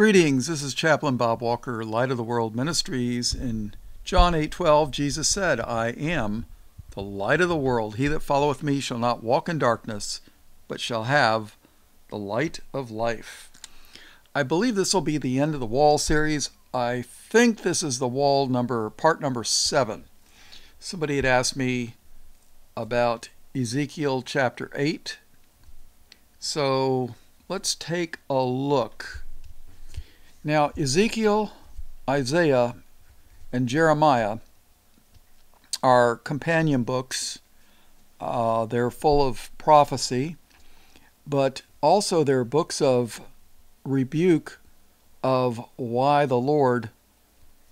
Greetings. This is Chaplain Bob Walker, Light of the World Ministries. In John 8:12, Jesus said, "I am the light of the world. He that followeth me shall not walk in darkness, but shall have the light of life." I believe this will be the end of the wall series. I think this is the wall number part number 7. Somebody had asked me about Ezekiel chapter 8. So, let's take a look. Now, Ezekiel, Isaiah, and Jeremiah are companion books. Uh, they're full of prophecy, but also they're books of rebuke of why the Lord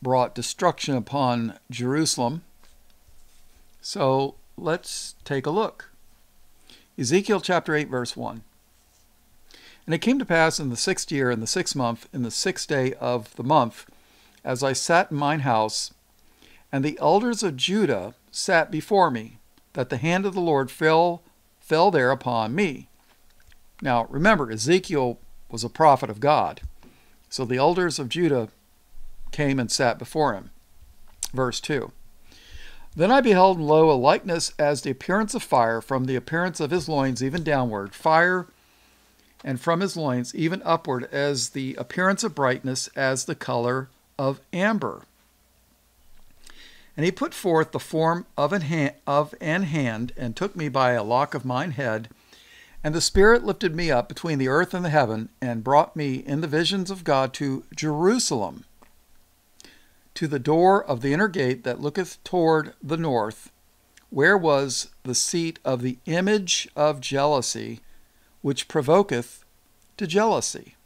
brought destruction upon Jerusalem. So let's take a look. Ezekiel chapter 8, verse 1. And it came to pass in the sixth year, in the sixth month, in the sixth day of the month, as I sat in mine house, and the elders of Judah sat before me, that the hand of the Lord fell, fell there upon me. Now remember, Ezekiel was a prophet of God. So the elders of Judah came and sat before him. Verse 2 Then I beheld, and lo, a likeness as the appearance of fire, from the appearance of his loins even downward, fire and from his loins even upward as the appearance of brightness as the color of amber. And he put forth the form of an, hand, of an hand and took me by a lock of mine head. And the Spirit lifted me up between the earth and the heaven and brought me in the visions of God to Jerusalem, to the door of the inner gate that looketh toward the north, where was the seat of the image of jealousy which provoketh to jealousy.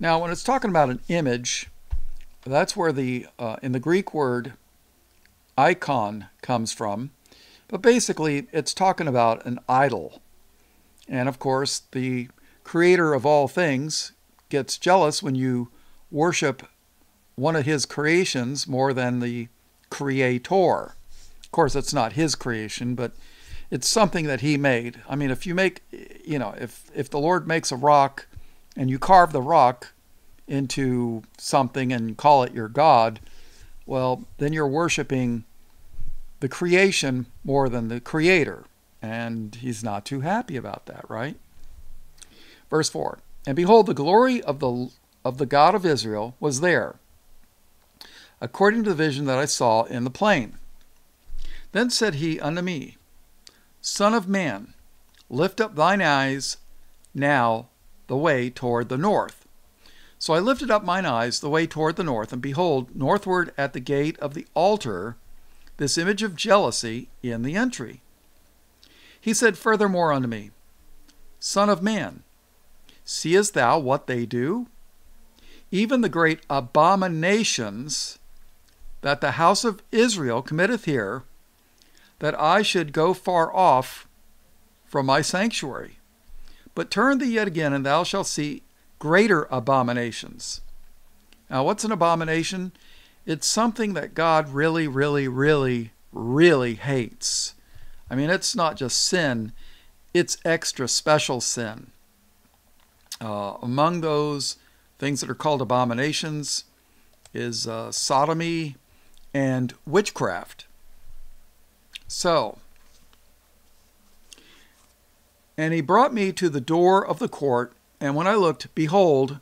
Now, when it's talking about an image, that's where the, uh, in the Greek word, icon comes from. But basically, it's talking about an idol. And of course, the creator of all things gets jealous when you worship one of his creations more than the creator. Of course, it's not his creation, but it's something that he made. I mean, if you make, you know, if if the Lord makes a rock and you carve the rock into something and call it your god, well, then you're worshiping the creation more than the creator, and he's not too happy about that, right? Verse 4. And behold, the glory of the of the God of Israel was there, according to the vision that I saw in the plain. Then said he unto me, Son of man, lift up thine eyes now the way toward the north. So I lifted up mine eyes the way toward the north, and behold, northward at the gate of the altar, this image of jealousy in the entry. He said furthermore unto me, Son of man, seest thou what they do? Even the great abominations that the house of Israel committeth here, that I should go far off from my sanctuary. But turn thee yet again, and thou shalt see greater abominations. Now, what's an abomination? It's something that God really, really, really, really hates. I mean, it's not just sin, it's extra special sin. Uh, among those things that are called abominations is uh, sodomy and witchcraft. So, and he brought me to the door of the court, and when I looked, behold,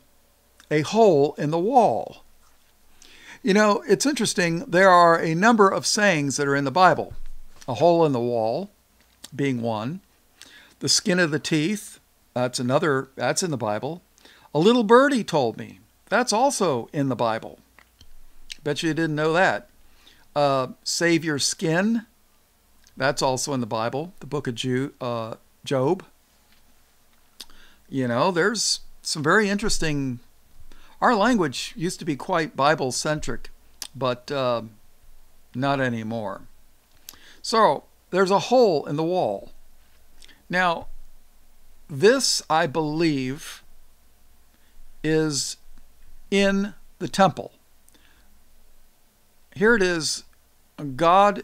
a hole in the wall. You know, it's interesting. There are a number of sayings that are in the Bible. A hole in the wall being one. The skin of the teeth, that's another, that's in the Bible. A little birdie told me, that's also in the Bible. Bet you didn't know that. Uh, save your skin, that's also in the Bible, the book of uh, Job. You know, there's some very interesting. Our language used to be quite Bible centric, but uh, not anymore. So there's a hole in the wall. Now, this, I believe, is in the temple. Here it is God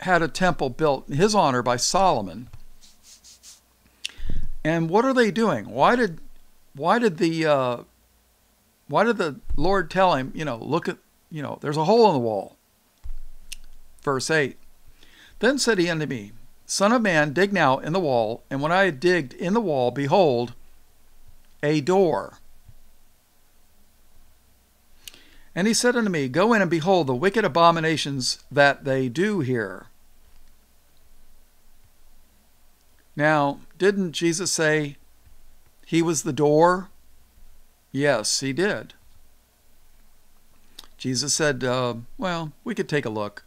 had a temple built in his honor by Solomon. And what are they doing? Why did why did the uh, why did the Lord tell him, you know, look at, you know, there's a hole in the wall? Verse 8 Then said he unto me, Son of man, dig now in the wall. And when I had digged in the wall, behold, a door. And he said unto me, Go in and behold the wicked abominations that they do here. Now, didn't Jesus say he was the door? Yes, he did. Jesus said, uh, Well, we could take a look.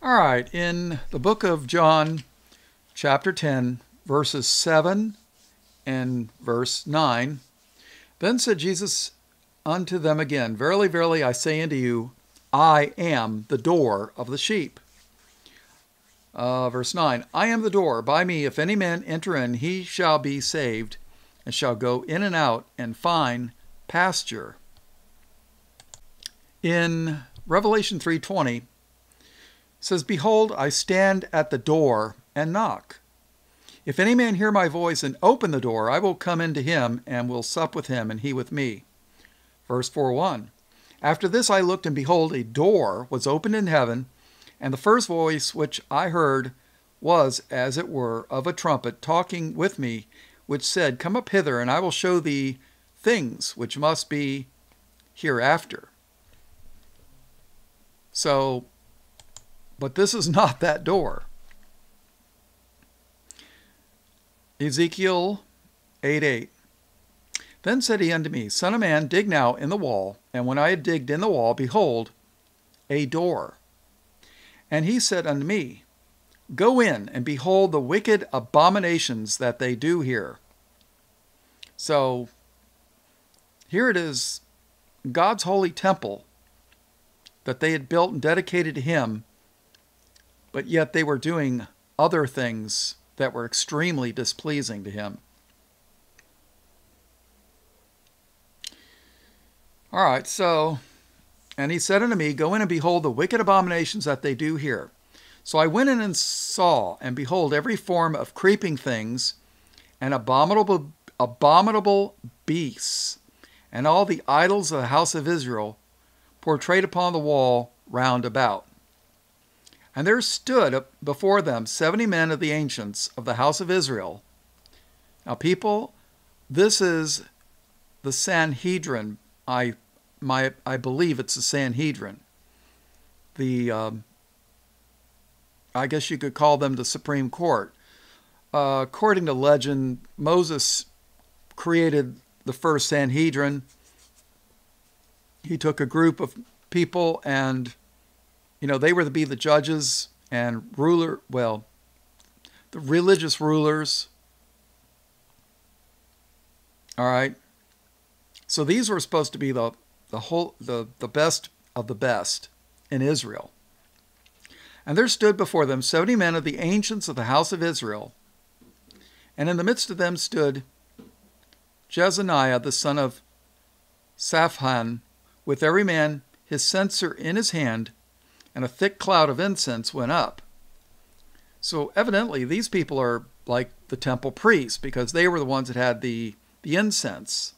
All right, in the book of John, chapter 10, verses 7 and verse 9, then said Jesus unto them again, Verily, verily, I say unto you, I am the door of the sheep. Uh, verse 9 I am the door. By me, if any man enter in, he shall be saved, and shall go in and out and find pasture. In Revelation 3:20 says, Behold, I stand at the door and knock. If any man hear my voice and open the door, I will come into him and will sup with him, and he with me. Verse 4 1. After this I looked, and behold, a door was opened in heaven, and the first voice which I heard was, as it were, of a trumpet talking with me, which said, Come up hither, and I will show thee things which must be hereafter. So but this is not that door. Ezekiel 8 8. Then said he unto me, Son of man, dig now in the wall. And when I had digged in the wall, behold, a door. And he said unto me, Go in and behold the wicked abominations that they do here. So here it is God's holy temple that they had built and dedicated to him but yet they were doing other things that were extremely displeasing to him. All right, so, and he said unto me, Go in and behold the wicked abominations that they do here. So I went in and saw, and behold, every form of creeping things, and abominable, abominable beasts, and all the idols of the house of Israel portrayed upon the wall round about. And there stood before them seventy men of the ancients of the house of Israel. Now, people, this is the Sanhedrin. I, my, I believe it's the Sanhedrin. The, um, I guess you could call them the Supreme Court. Uh, according to legend, Moses created the first Sanhedrin. He took a group of people and you know, they were to be the judges and ruler, well, the religious rulers. All right. So these were supposed to be the the whole the, the best of the best in Israel. And there stood before them seventy men of the ancients of the house of Israel. And in the midst of them stood Jaazaniah the son of Shaphan, with every man his censer in his hand, and a thick cloud of incense went up. So evidently, these people are like the temple priests because they were the ones that had the, the incense.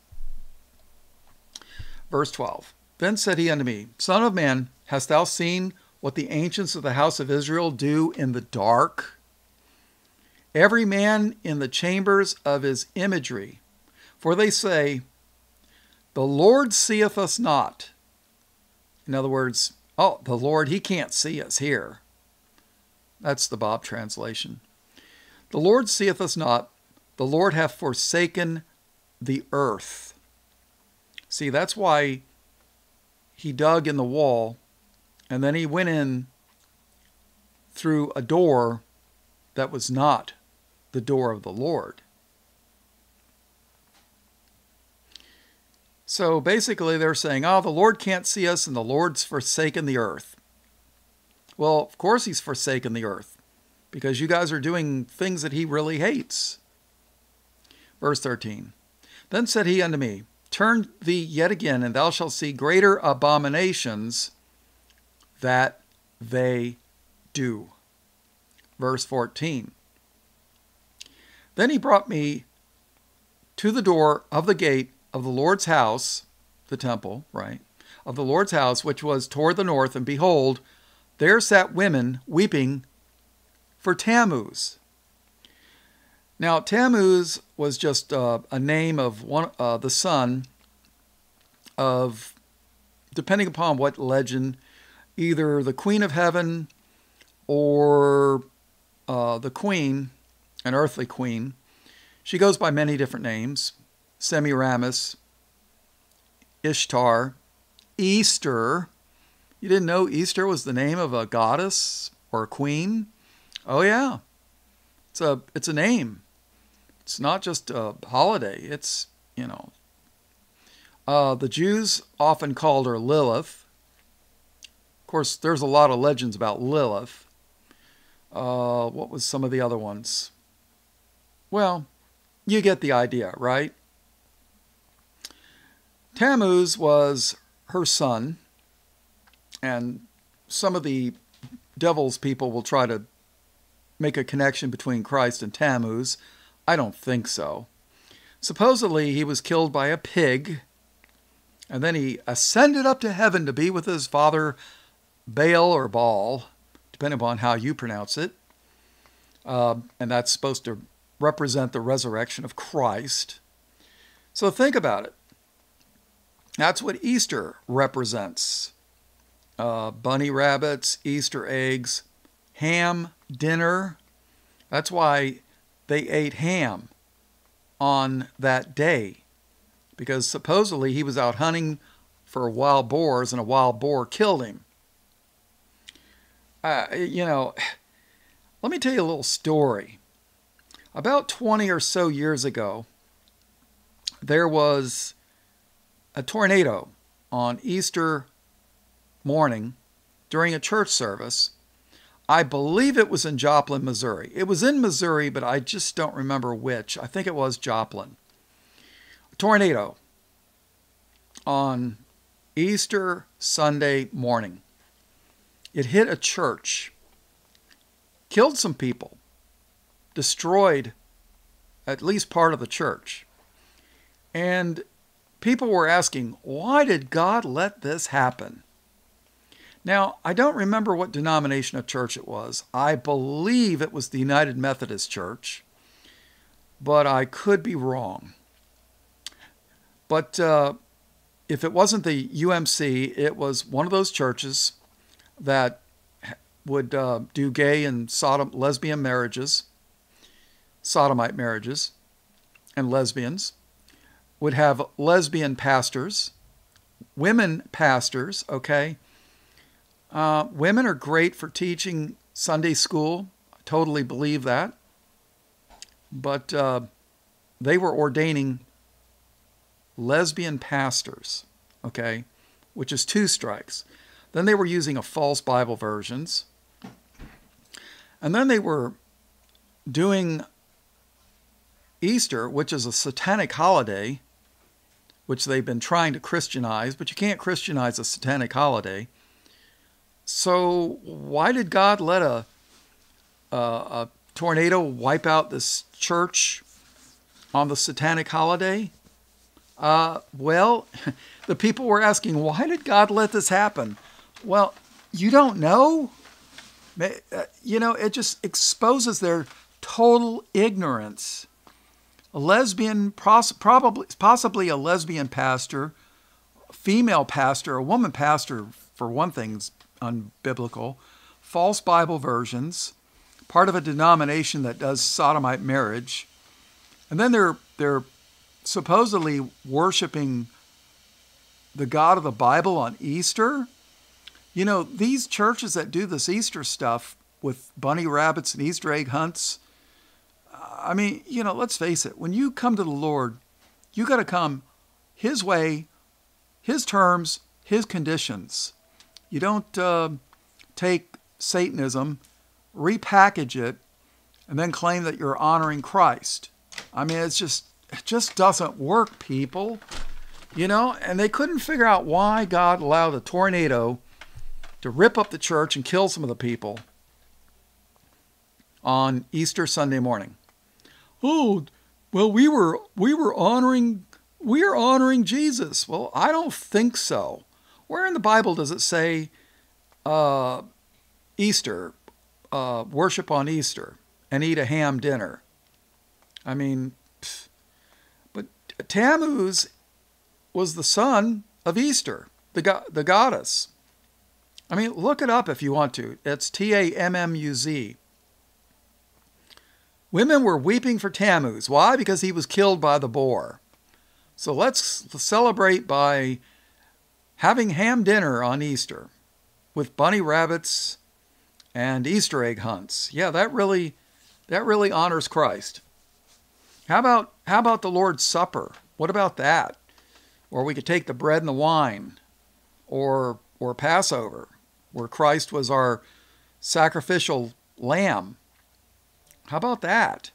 Verse 12 Then said he unto me, Son of man, hast thou seen what the ancients of the house of Israel do in the dark? Every man in the chambers of his imagery. For they say, The Lord seeth us not. In other words, Oh, the Lord, He can't see us here. That's the Bob translation. The Lord seeth us not, the Lord hath forsaken the earth. See, that's why he dug in the wall and then he went in through a door that was not the door of the Lord. So basically, they're saying, oh, the Lord can't see us and the Lord's forsaken the earth. Well, of course, He's forsaken the earth because you guys are doing things that He really hates. Verse 13 Then said He unto me, Turn thee yet again, and thou shalt see greater abominations that they do. Verse 14 Then he brought me to the door of the gate of the Lord's house, the temple, right? Of the Lord's house, which was toward the north, and behold, there sat women weeping for Tammuz. Now, Tammuz was just uh, a name of one, uh, the son of, depending upon what legend, either the Queen of Heaven or uh, the Queen, an earthly queen. She goes by many different names Semiramis, Ishtar, Easter. You didn't know Easter was the name of a goddess or a queen? Oh yeah. It's a it's a name. It's not just a holiday. It's, you know, uh, the Jews often called her Lilith. Of course, there's a lot of legends about Lilith. Uh, what was some of the other ones? Well, you get the idea, right? Tammuz was her son, and some of the devil's people will try to make a connection between Christ and Tammuz. I don't think so. Supposedly, he was killed by a pig, and then he ascended up to heaven to be with his father Baal or Baal, depending upon how you pronounce it. Uh, and that's supposed to represent the resurrection of Christ. So think about it. That's what Easter represents uh, bunny rabbits, Easter eggs, ham dinner. That's why they ate ham on that day because supposedly he was out hunting for wild boars and a wild boar killed him. Uh, you know, let me tell you a little story. About 20 or so years ago, there was a tornado on Easter morning during a church service I believe it was in Joplin, Missouri. It was in Missouri, but I just don't remember which. I think it was Joplin. A tornado on Easter Sunday morning. It hit a church, killed some people, destroyed at least part of the church. And people were asking, why did God let this happen? Now, I don't remember what denomination of church it was. I believe it was the United Methodist Church, but I could be wrong. But uh, if it wasn't the UMC, it was one of those churches that would uh, do gay and sodom, lesbian marriages, sodomite marriages, and lesbians, would have lesbian pastors, women pastors, okay? Uh, women are great for teaching Sunday school. I totally believe that. But uh, they were ordaining lesbian pastors, okay, which is two strikes. Then they were using a false Bible versions. And then they were doing Easter, which is a satanic holiday, which they've been trying to Christianize, but you can't Christianize a satanic holiday. So why did God let a, a, a tornado wipe out this church on the satanic holiday? Uh, well, the people were asking, why did God let this happen? Well, you don't know. Uh, you know, it just exposes their total ignorance. A lesbian, probably, possibly a lesbian pastor, female pastor, a woman pastor, for one thing, unbiblical, false Bible versions, part of a denomination that does sodomite marriage, and then they're they're supposedly worshiping the God of the Bible on Easter. You know, these churches that do this Easter stuff with bunny rabbits and Easter egg hunts, I mean, you know, let's face it, when you come to the Lord, you got to come His way, His terms, His conditions. You don't uh, take Satanism, repackage it, and then claim that you're honoring Christ. I mean, it's just it just doesn't work, people. You know, and they couldn't figure out why God allowed a tornado to rip up the church and kill some of the people on Easter Sunday morning. Oh, well, we were we were honoring we are honoring Jesus. Well, I don't think so. Where in the Bible does it say uh, Easter, uh, worship on Easter, and eat a ham dinner? I mean, but Tammuz was the son of Easter, the, go- the goddess. I mean, look it up if you want to. It's T A M M U Z. Women were weeping for Tammuz. Why? Because he was killed by the boar. So let's celebrate by having ham dinner on Easter with bunny rabbits and Easter egg hunts. Yeah, that really that really honors Christ. How about how about the Lord's Supper? What about that? Or we could take the bread and the wine or or Passover, where Christ was our sacrificial lamb. How about that?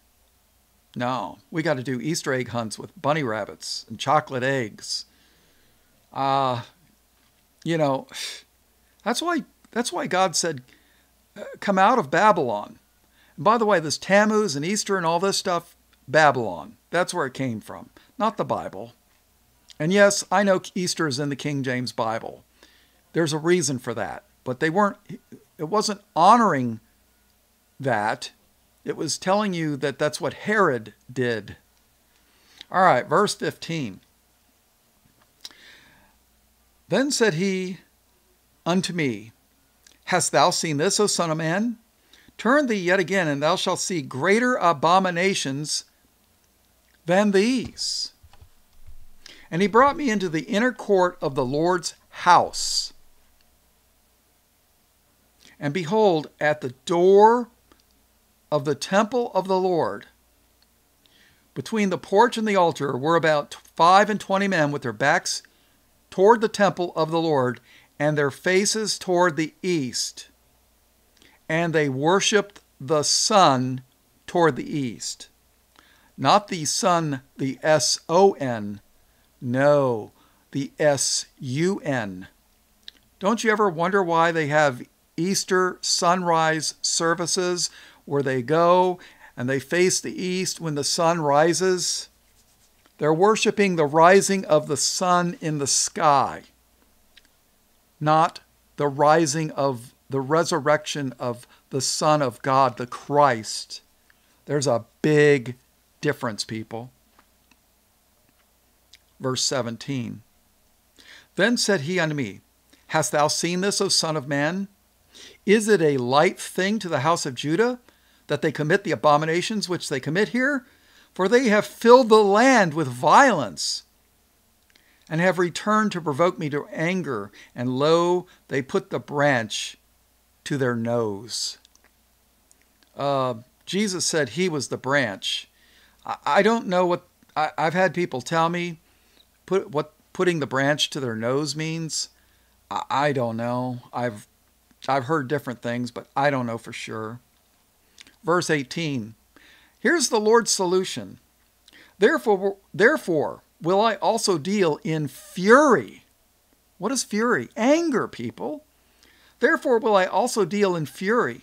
No, we got to do Easter egg hunts with bunny rabbits and chocolate eggs. Uh, you know, that's why that's why God said, uh, "Come out of Babylon." And by the way, this Tammuz and Easter and all this stuff, Babylon. That's where it came from, not the Bible. And yes, I know Easter is in the King James Bible. There's a reason for that, but they weren't. It wasn't honoring that. It was telling you that that's what Herod did. All right, verse 15. Then said he unto me, Hast thou seen this, O Son of Man? Turn thee yet again, and thou shalt see greater abominations than these. And he brought me into the inner court of the Lord's house. And behold, at the door of the temple of the Lord, between the porch and the altar, were about five and twenty men with their backs toward the temple of the Lord and their faces toward the east. And they worshiped the sun toward the east. Not the sun, the S O N. No, the S U N. Don't you ever wonder why they have Easter sunrise services where they go and they face the east when the sun rises? They're worshiping the rising of the sun in the sky, not the rising of the resurrection of the Son of God, the Christ. There's a big difference, people. Verse 17 Then said he unto me, Hast thou seen this, O Son of Man? Is it a light thing to the house of Judah that they commit the abominations which they commit here? For they have filled the land with violence, and have returned to provoke me to anger, and lo, they put the branch to their nose. Uh, Jesus said he was the branch. I, I don't know what I, have had people tell me put what putting the branch to their nose means. I, I don't know. I've I've heard different things, but I don't know for sure. Verse 18 Here's the Lord's solution. Therefore, therefore will I also deal in fury. What is fury? Anger, people. Therefore will I also deal in fury.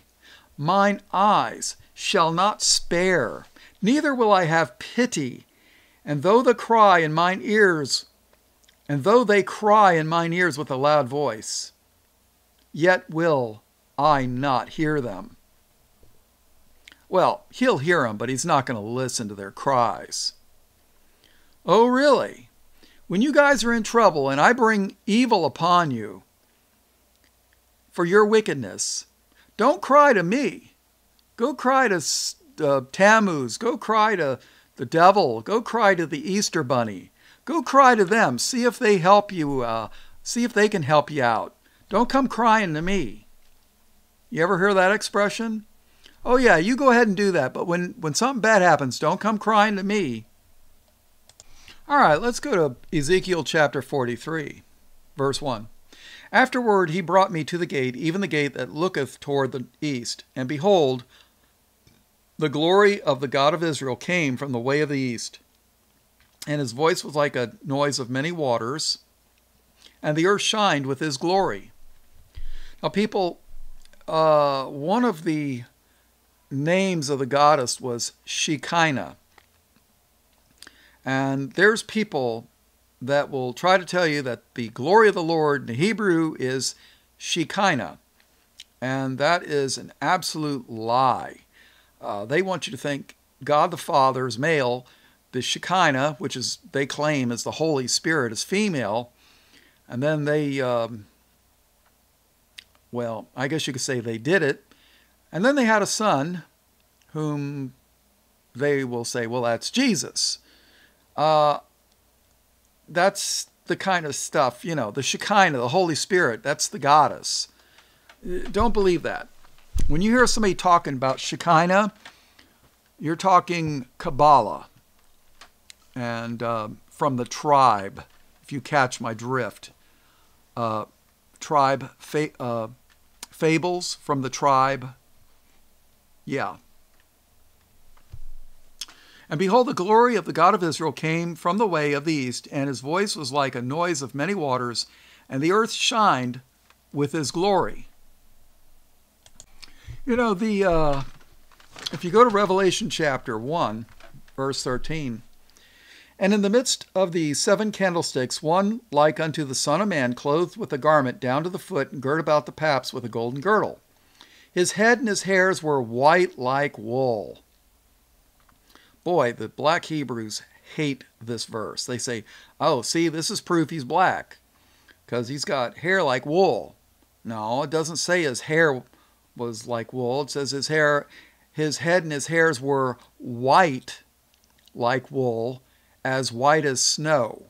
Mine eyes shall not spare, neither will I have pity. And though the cry in mine ears, and though they cry in mine ears with a loud voice, yet will I not hear them. Well, he'll hear them, but he's not going to listen to their cries. Oh, really? When you guys are in trouble and I bring evil upon you for your wickedness, don't cry to me. Go cry to uh, Tammuz. Go cry to the devil. Go cry to the Easter bunny. Go cry to them. See if they help you. Uh, see if they can help you out. Don't come crying to me. You ever hear that expression? Oh yeah, you go ahead and do that, but when when something bad happens, don't come crying to me. All right, let's go to Ezekiel chapter 43, verse 1. Afterward he brought me to the gate, even the gate that looketh toward the east, and behold, the glory of the God of Israel came from the way of the east. And his voice was like a noise of many waters, and the earth shined with his glory. Now, people, uh, one of the names of the goddess was Shekinah. And there's people that will try to tell you that the glory of the Lord in Hebrew is Shekinah. And that is an absolute lie. Uh, they want you to think God the Father is male, the Shekinah, which is they claim is the Holy Spirit, is female, and then they, um, well, I guess you could say they did it, and then they had a son, whom they will say, well, that's Jesus. Uh, that's the kind of stuff, you know, the Shekinah, the Holy Spirit, that's the goddess. Don't believe that. When you hear somebody talking about Shekinah, you're talking Kabbalah and uh, from the tribe, if you catch my drift. Uh, tribe fa- uh, fables from the tribe. Yeah. And behold, the glory of the God of Israel came from the way of the east, and his voice was like a noise of many waters, and the earth shined with his glory. You know, the uh, if you go to Revelation chapter 1, verse 13, and in the midst of the seven candlesticks, one like unto the Son of Man, clothed with a garment down to the foot, and girt about the paps with a golden girdle. His head and his hairs were white like wool. Boy, the black Hebrews hate this verse. They say, oh, see, this is proof he's black because he's got hair like wool. No, it doesn't say his hair was like wool. It says his hair, his head and his hairs were white like wool, as white as snow.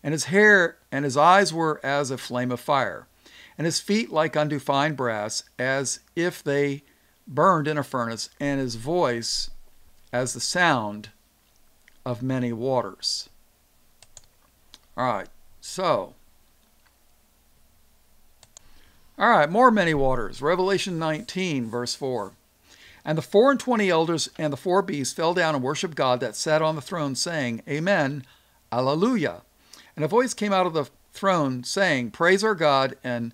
And his hair and his eyes were as a flame of fire, and his feet like unto fine brass, as if they burned in a furnace, and his voice as the sound of many waters. All right, so all right, more many waters. Revelation 19, verse 4. And the four and twenty elders and the four beasts fell down and worshipped God that sat on the throne, saying, Amen, Alleluia. And a voice came out of the throne, saying, Praise our God, and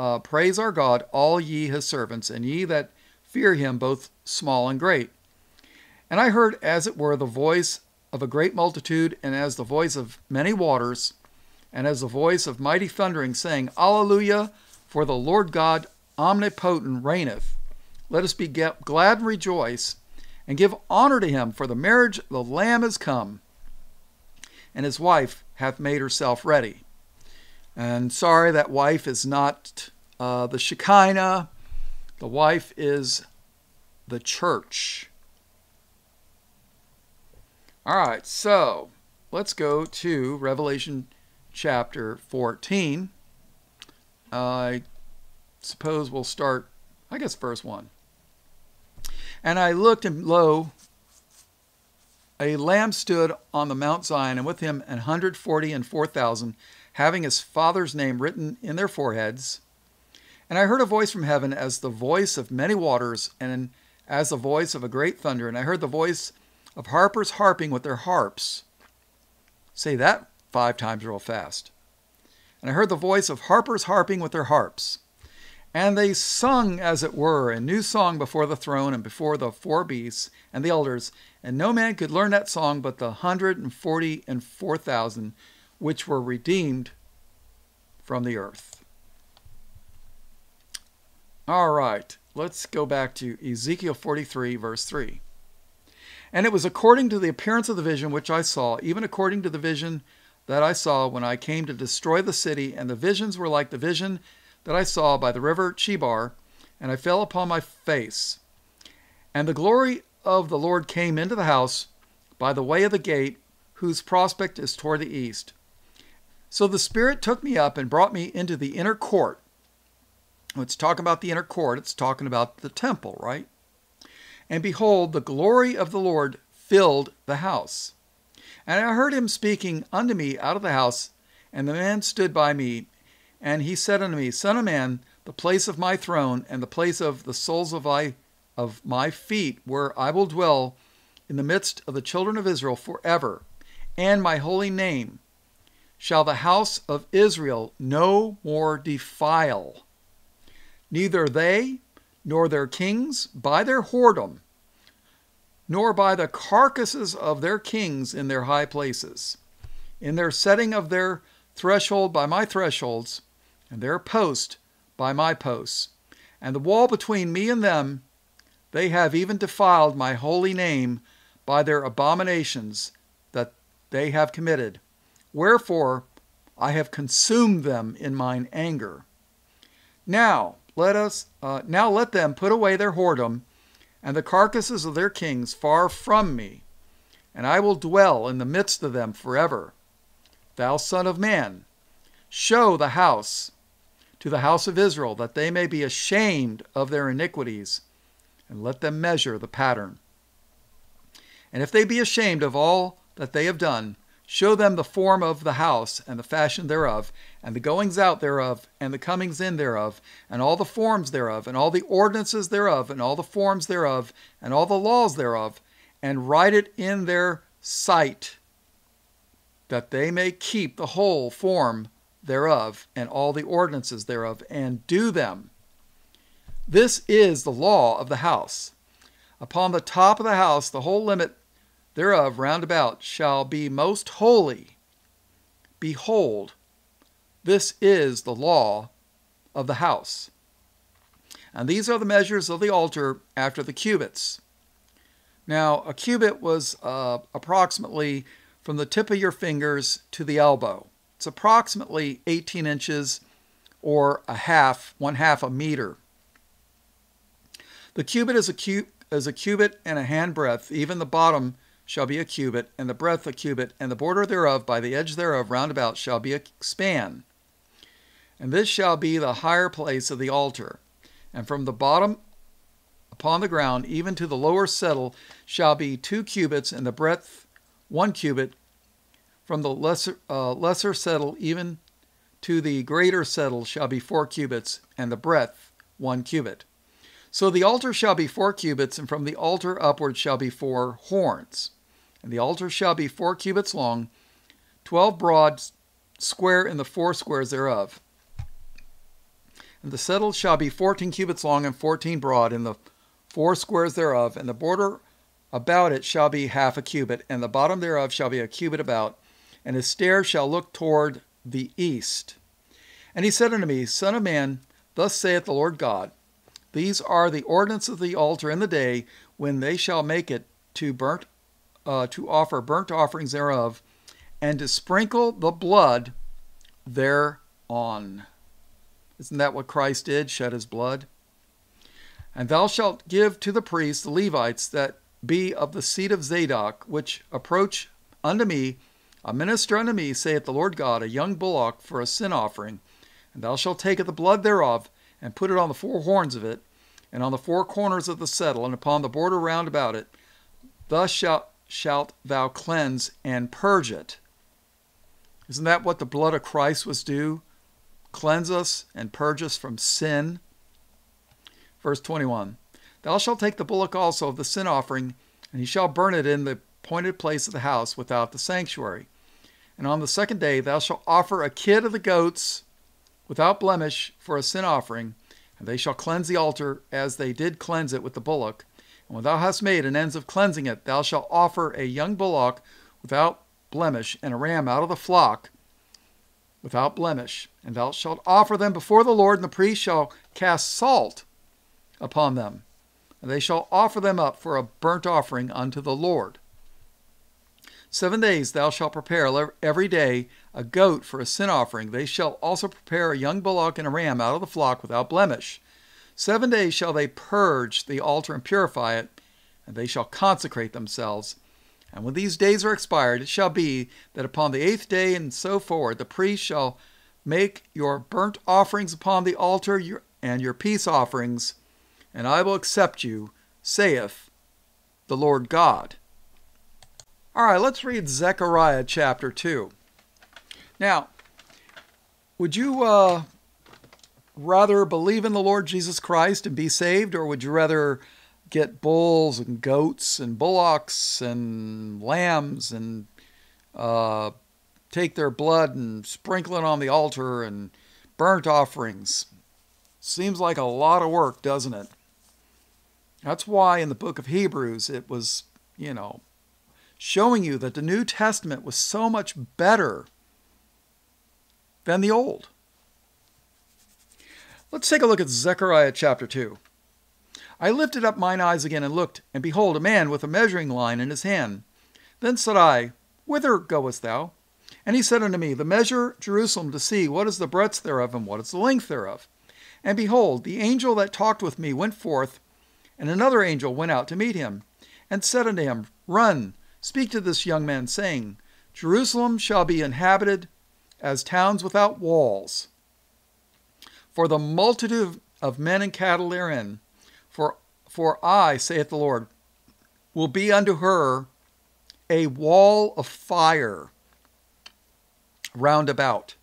uh, praise our God, all ye his servants, and ye that fear him, both small and great. And I heard, as it were, the voice of a great multitude, and as the voice of many waters, and as the voice of mighty thundering, saying, Alleluia for the Lord God omnipotent reigneth. Let us be glad and rejoice, and give honor to him, for the marriage of the Lamb is come, and his wife hath made herself ready. And sorry, that wife is not uh, the Shekinah, the wife is the church. All right, so let's go to Revelation chapter 14. I suppose we'll start, I guess, verse 1. And I looked, and lo, a lamb stood on the Mount Zion, and with him an hundred forty and four thousand, having his father's name written in their foreheads. And I heard a voice from heaven as the voice of many waters, and as the voice of a great thunder. And I heard the voice of harpers harping with their harps. Say that five times real fast. And I heard the voice of harpers harping with their harps. And they sung, as it were, a new song before the throne and before the four beasts and the elders. And no man could learn that song but the hundred and forty and four thousand which were redeemed from the earth. All right, let's go back to Ezekiel 43, verse 3. And it was according to the appearance of the vision which I saw, even according to the vision that I saw when I came to destroy the city, and the visions were like the vision that I saw by the river Chebar, and I fell upon my face. And the glory of the Lord came into the house by the way of the gate, whose prospect is toward the east. So the Spirit took me up and brought me into the inner court. It's talking about the inner court, it's talking about the temple, right? And behold, the glory of the Lord filled the house. And I heard him speaking unto me out of the house, and the man stood by me. And he said unto me, Son of man, the place of my throne, and the place of the soles of, I, of my feet, where I will dwell in the midst of the children of Israel forever, and my holy name shall the house of Israel no more defile, neither they nor their kings by their whoredom, nor by the carcasses of their kings in their high places, in their setting of their threshold by my thresholds, and their post by my posts. And the wall between me and them, they have even defiled my holy name by their abominations that they have committed. Wherefore I have consumed them in mine anger. Now let us uh, now let them put away their whoredom and the carcasses of their kings far from me, and I will dwell in the midst of them forever. Thou son of man, show the house to the house of Israel, that they may be ashamed of their iniquities, and let them measure the pattern. And if they be ashamed of all that they have done, show them the form of the house, and the fashion thereof, and the goings out thereof, and the comings in thereof, and all the forms thereof, and all the ordinances thereof, and all the forms thereof, and all the laws thereof, and write it in their sight, that they may keep the whole form thereof, and all the ordinances thereof, and do them. This is the law of the house. Upon the top of the house, the whole limit thereof round about shall be most holy. Behold, this is the law of the house. And these are the measures of the altar after the cubits. Now, a cubit was uh, approximately from the tip of your fingers to the elbow. It's approximately 18 inches or a half, one half a meter. The cubit is a, cu- is a cubit and a handbreadth. Even the bottom shall be a cubit, and the breadth a cubit, and the border thereof by the edge thereof round about shall be a span. And this shall be the higher place of the altar. And from the bottom upon the ground, even to the lower settle, shall be two cubits, and the breadth one cubit. From the lesser, uh, lesser settle even to the greater settle shall be four cubits, and the breadth one cubit. So the altar shall be four cubits, and from the altar upward shall be four horns. And the altar shall be four cubits long, twelve broad, square in the four squares thereof. And the settle shall be fourteen cubits long and fourteen broad in the four squares thereof, and the border about it shall be half a cubit, and the bottom thereof shall be a cubit about, and his stair shall look toward the east. And he said unto me, Son of man, thus saith the Lord God, These are the ordinances of the altar in the day when they shall make it to burnt uh, to offer burnt offerings thereof, and to sprinkle the blood thereon. Isn't that what Christ did? Shed his blood? And thou shalt give to the priests, the Levites, that be of the seed of Zadok, which approach unto me, a minister unto me, saith the Lord God, a young bullock for a sin offering. And thou shalt take of the blood thereof, and put it on the four horns of it, and on the four corners of the settle, and upon the border round about it. Thus shalt, shalt thou cleanse and purge it. Isn't that what the blood of Christ was due? cleanse us and purge us from sin. Verse 21 Thou shalt take the bullock also of the sin offering, and he shall burn it in the appointed place of the house without the sanctuary. And on the second day thou shalt offer a kid of the goats without blemish for a sin offering, and they shall cleanse the altar as they did cleanse it with the bullock. And when thou hast made an end of cleansing it, thou shalt offer a young bullock without blemish, and a ram out of the flock without blemish. And thou shalt offer them before the Lord, and the priest shall cast salt upon them. And they shall offer them up for a burnt offering unto the Lord. Seven days thou shalt prepare every day a goat for a sin offering. They shall also prepare a young bullock and a ram out of the flock without blemish. Seven days shall they purge the altar and purify it, and they shall consecrate themselves and when these days are expired, it shall be that upon the eighth day and so forward, the priest shall make your burnt offerings upon the altar and your peace offerings, and I will accept you, saith the Lord God. All right, let's read Zechariah chapter 2. Now, would you uh, rather believe in the Lord Jesus Christ and be saved, or would you rather get bulls and goats and bullocks and lambs and uh, take their blood and sprinkle it on the altar and burnt offerings. Seems like a lot of work, doesn't it? That's why in the book of Hebrews it was you know, showing you that the New Testament was so much better than the Old. Let's take a look at Zechariah chapter 2. I lifted up mine eyes again and looked, and behold, a man with a measuring line in his hand. Then said I, Whither goest thou? And he said unto me, The measure Jerusalem to see what is the breadth thereof and what is the length thereof. And behold, the angel that talked with me went forth, and another angel went out to meet him, and said unto him, Run, speak to this young man, saying, Jerusalem shall be inhabited as towns without walls for the multitude of men and cattle therein. For, for I, saith the Lord, will be unto her a wall of fire round about,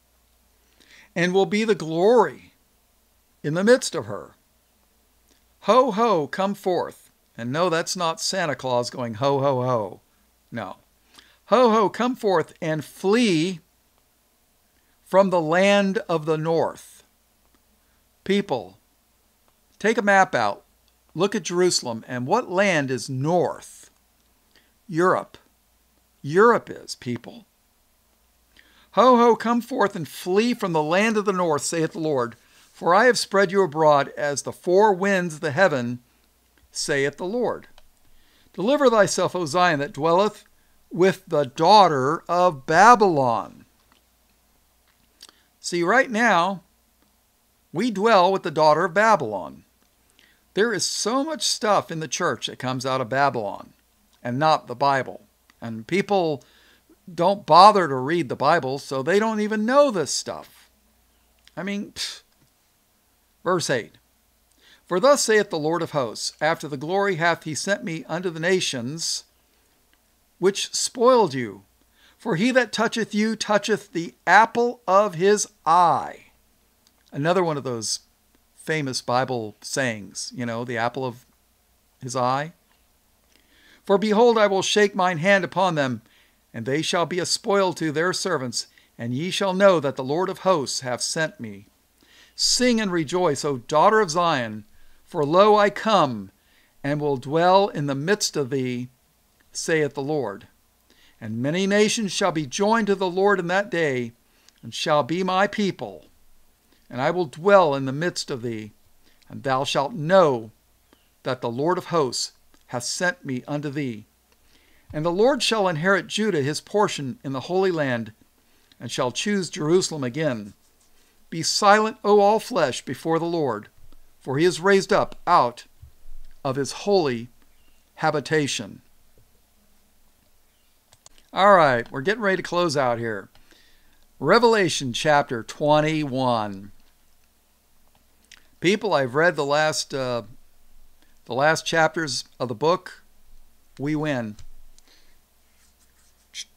and will be the glory in the midst of her. Ho, ho, come forth. And no, that's not Santa Claus going ho, ho, ho. No. Ho, ho, come forth and flee from the land of the north People, take a map out, look at Jerusalem, and what land is north? Europe. Europe is, people. Ho, ho, come forth and flee from the land of the north, saith the Lord, for I have spread you abroad as the four winds of the heaven, saith the Lord. Deliver thyself, O Zion, that dwelleth with the daughter of Babylon. See, right now, we dwell with the daughter of Babylon. There is so much stuff in the church that comes out of Babylon and not the Bible. And people don't bother to read the Bible, so they don't even know this stuff. I mean, pfft. verse 8 For thus saith the Lord of hosts, After the glory hath he sent me unto the nations, which spoiled you. For he that toucheth you toucheth the apple of his eye another one of those famous Bible sayings, you know, the apple of his eye. For behold, I will shake mine hand upon them, and they shall be a spoil to their servants, and ye shall know that the Lord of hosts hath sent me. Sing and rejoice, O daughter of Zion, for lo, I come, and will dwell in the midst of thee, saith the Lord. And many nations shall be joined to the Lord in that day, and shall be my people and I will dwell in the midst of thee, and thou shalt know that the Lord of hosts hath sent me unto thee. And the Lord shall inherit Judah his portion in the Holy Land, and shall choose Jerusalem again. Be silent, O all flesh, before the Lord, for he is raised up out of his holy habitation. All right, we're getting ready to close out here. Revelation chapter 21 people i've read the last uh, the last chapters of the book we win.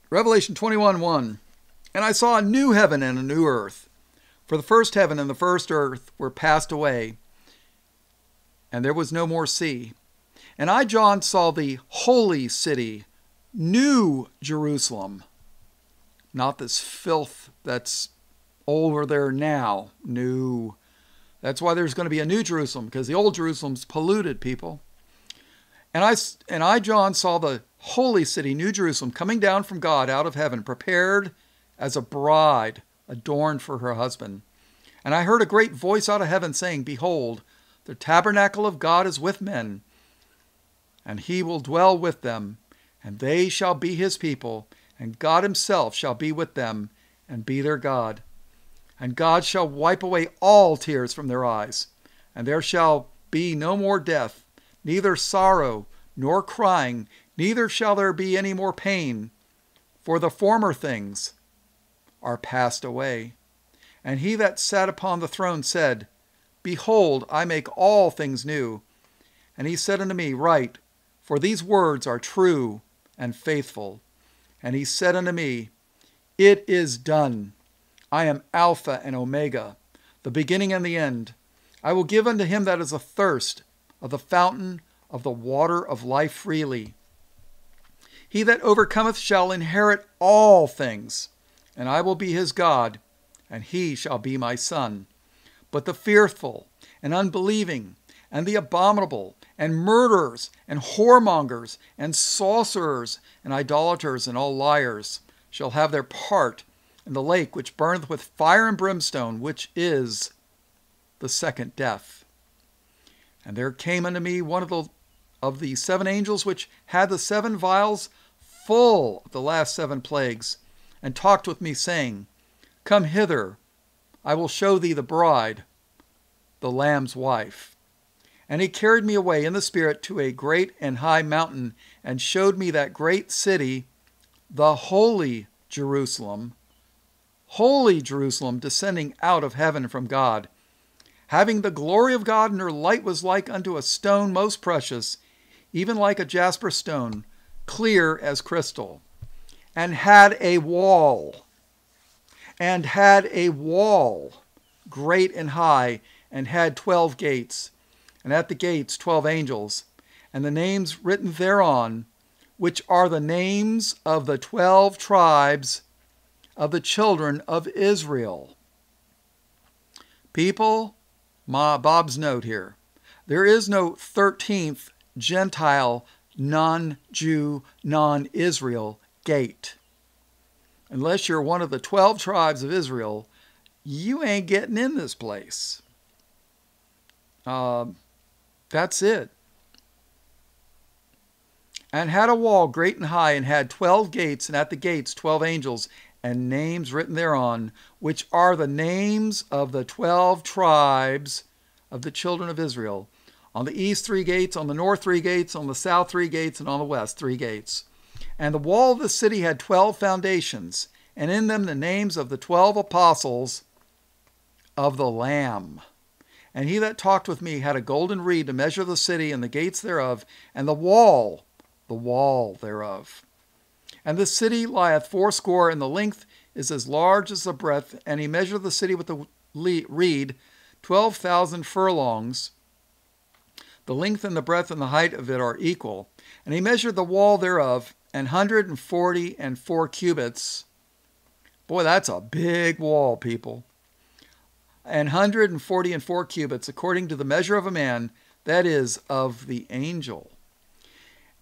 Revelation 21 1 and i saw a new heaven and a new earth for the first heaven and the first earth were passed away and there was no more sea. And i john saw the holy city new jerusalem not this filth that's over there now new that's why there's going to be a new Jerusalem, because the old Jerusalem's polluted, people. And I, and I, John, saw the holy city, New Jerusalem, coming down from God out of heaven, prepared as a bride adorned for her husband. And I heard a great voice out of heaven saying, Behold, the tabernacle of God is with men, and he will dwell with them, and they shall be his people, and God himself shall be with them, and be their God and God shall wipe away all tears from their eyes, and there shall be no more death, neither sorrow nor crying, neither shall there be any more pain, for the former things are passed away. And he that sat upon the throne said, Behold, I make all things new. And he said unto me, Write, for these words are true and faithful. And he said unto me, It is done. I am Alpha and Omega, the beginning and the end. I will give unto him that is athirst of the fountain of the water of life freely. He that overcometh shall inherit all things, and I will be his God, and he shall be my son. But the fearful and unbelieving and the abominable, and murderers, and whoremongers, and sorcerers, and idolaters, and all liars shall have their part in the lake which burneth with fire and brimstone, which is the second death. And there came unto me one of the of the seven angels which had the seven vials full of the last seven plagues, and talked with me, saying, Come hither, I will show thee the bride, the Lamb's wife. And he carried me away in the Spirit to a great and high mountain, and showed me that great city, the holy Jerusalem, holy Jerusalem, descending out of heaven from God, having the glory of God, and her light was like unto a stone most precious, even like a jasper stone, clear as crystal, and had a wall, and had a wall great and high, and had twelve gates, and at the gates twelve angels, and the names written thereon, which are the names of the twelve tribes of the children of Israel. People, my Bob's note here. There is no 13th Gentile, non Jew, non Israel gate. Unless you're one of the 12 tribes of Israel, you ain't getting in this place. Uh, that's it. And had a wall great and high, and had twelve gates, and at the gates twelve angels, and names written thereon, which are the names of the twelve tribes of the children of Israel. On the east, three gates, on the north, three gates, on the south, three gates, and on the west, three gates. And the wall of the city had twelve foundations, and in them the names of the twelve apostles of the Lamb. And he that talked with me had a golden reed to measure the city and the gates thereof, and the wall, the wall thereof. And the city lieth fourscore, and the length is as large as the breadth. And he measured the city with the reed, twelve thousand furlongs. The length and the breadth and the height of it are equal. And he measured the wall thereof, an hundred and forty and four cubits. Boy, that's a big wall, people. An hundred and forty and four cubits, according to the measure of a man, that is, of the angel.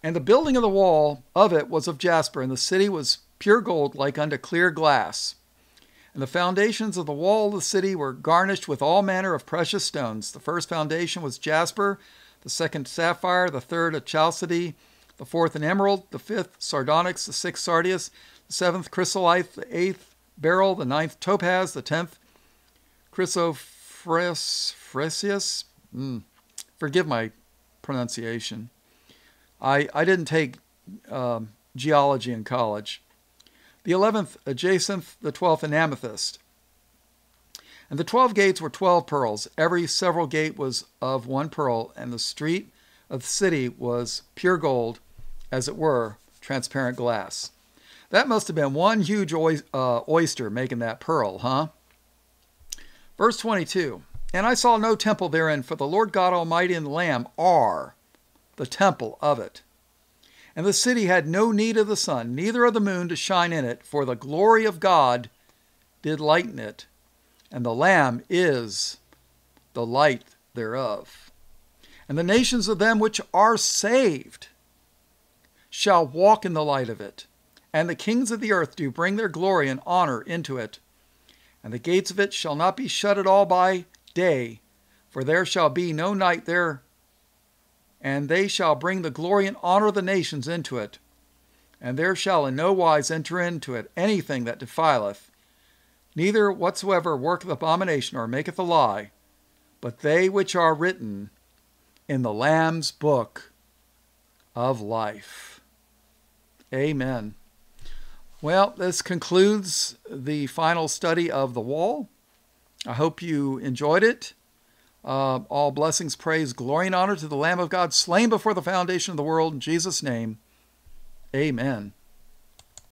And the building of the wall of it was of jasper, and the city was pure gold, like unto clear glass. And the foundations of the wall of the city were garnished with all manner of precious stones. The first foundation was jasper, the second sapphire, the third a chalcedony, the fourth an emerald, the fifth sardonyx, the sixth sardius, the seventh chrysolite, the eighth beryl, the ninth topaz, the tenth chrysoprasius. Mm, forgive my pronunciation. I, I didn't take um, geology in college. The eleventh, a jacinth, the twelfth, an amethyst. And the twelve gates were twelve pearls. Every several gate was of one pearl, and the street of the city was pure gold, as it were, transparent glass. That must have been one huge uh, oyster making that pearl, huh? Verse 22 And I saw no temple therein, for the Lord God Almighty and the Lamb are the temple of it. And the city had no need of the sun, neither of the moon to shine in it, for the glory of God did lighten it, and the Lamb is the light thereof. And the nations of them which are saved shall walk in the light of it, and the kings of the earth do bring their glory and honor into it. And the gates of it shall not be shut at all by day, for there shall be no night there and they shall bring the glory and honor of the nations into it. And there shall in no wise enter into it anything that defileth, neither whatsoever worketh abomination or maketh a lie, but they which are written in the Lamb's book of life. Amen. Well, this concludes the final study of the wall. I hope you enjoyed it. Uh, all blessings, praise, glory, and honor to the Lamb of God, slain before the foundation of the world. In Jesus' name, amen.